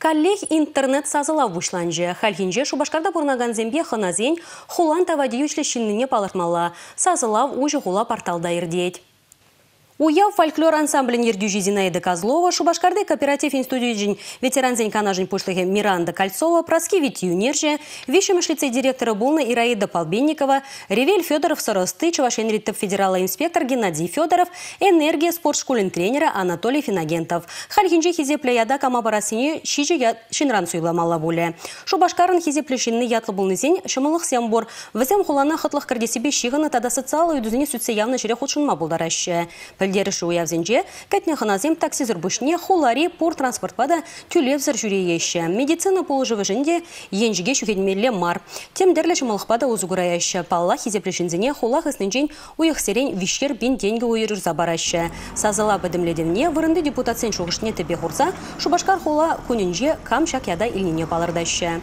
Коллег интернет сазыла вышланжы. Хальхинже шубашкарда бурнаган зембе ханазень хулан тавади үшлешініне палыртмала. Сазылав уже хула порталда ирдеть. Уяв фольклор ансамблін ергюжі Зинаида Козлова, Шубашкарды кооператив институтын ветеранзен канажын пошлығы Миранда Кольцова, Праскевит Юнержі, вишемышлице директора Булна Ираида Полбенникова, Ревель Федоров Соросты, Чувашенриттіп федерала инспектор Геннадий Федоров, энергия спорт школын тренера Анатолий Финагентов. Хальхинжи хизепле яда камабарасыне шижі шинран суйламала боле. Шубашкарын хизепле шинны ятлы булнызен шымылық сембор. Візем хулана хытлық кірдесібе шиғыны тада социалы үйдізіне сүтсе явны жүре худшынма болдарашы. Пілдеріші уявзенже, кәтне ханазем таксизір бүшне хулари пор транспортпада түлевзір еші. Медицина полыжывы жінде енжіге шүхедмелі мар. Темдерлі шымылықпада узугураяшы. Палла хизеплешінзіне хулақ үснінжен уйықсерен вишер бен денгі ойырыр забарашы. Сазыла бідімледімне вырынды депутатсен шуғышне тіпе құрса, Шубашкар хула күнінже кам шакяда иліне балырдашы.